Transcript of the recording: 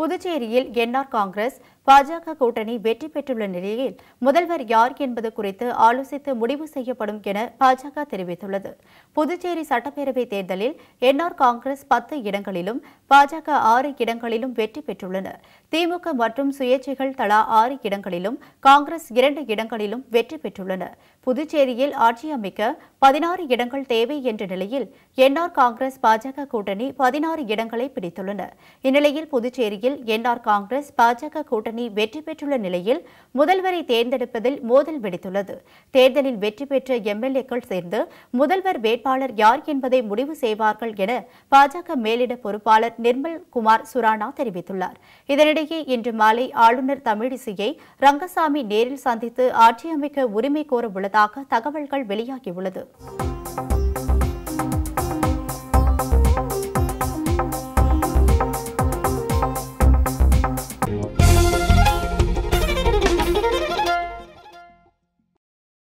புதுச்சேரியில் என்ஆர் காங்கிரஸ் பாஜக கூட்டணி வெற்றி பெற்றுள்ள நிலையில் முதல்வர் யார் என்பது குறித்து ஆலோசித்து முடிவு செய்யப்படும் என பாஜக தெரிவித்துள்ளது. புதுச்சேரி சட்டப்பேரவை தேர்தலில் என்ஆர் காங்கிரஸ் பத்து இடங்களிலும் பாஜக ஆறு இடங்களிலும் வெற்றி பெற்றுள்ளன திமுக மற்றும் சுயேட்சைகள் தலா ஆறு இடங்களிலும் காங்கிரஸ் இரண்டு இடங்களிலும் வெற்றி பெற்றுள்ளன. புதுச்சேரியில் ஆட்சி அமைக்க பதினாறு இடங்கள் தேவை என்ற நிலையில் என்ஆர் காங்கிரஸ் பாஜக கூட்டணி பதினாறு இடங்களை பிடித்துள்ளன. இந்நிலையில் புதுச்சேரியில் என்ஆர் காங்கிரஸ் பாஜக கூட்டணி வெற்றி பெற்றுள்ள நிலையில் முதல்வரை தேர்ந்தெடுப்பதில் மோதல் வெடித்துள்ளது. தேர்தலில் வெற்றி பெற்ற எம்எல்ஏக்கள் சேர்ந்து முதல்வர் வேட்பாளர் யார் என்பதை முடிவு செய்வார்கள் என பாஜக மேலிட பொறுப்பாளர் நிர்மல் குமார் சுரானா தெரிவித்துள்ளார். இதனிடையே இன்று மாலை ஆளுநர் தமிழிசையை ரங்கசாமி நேரில் சந்தித்து ஆட்சி அமைக்க உரிமை கோர உள்ளதாக தகவல்கள் வெளியாகியுள்ளது.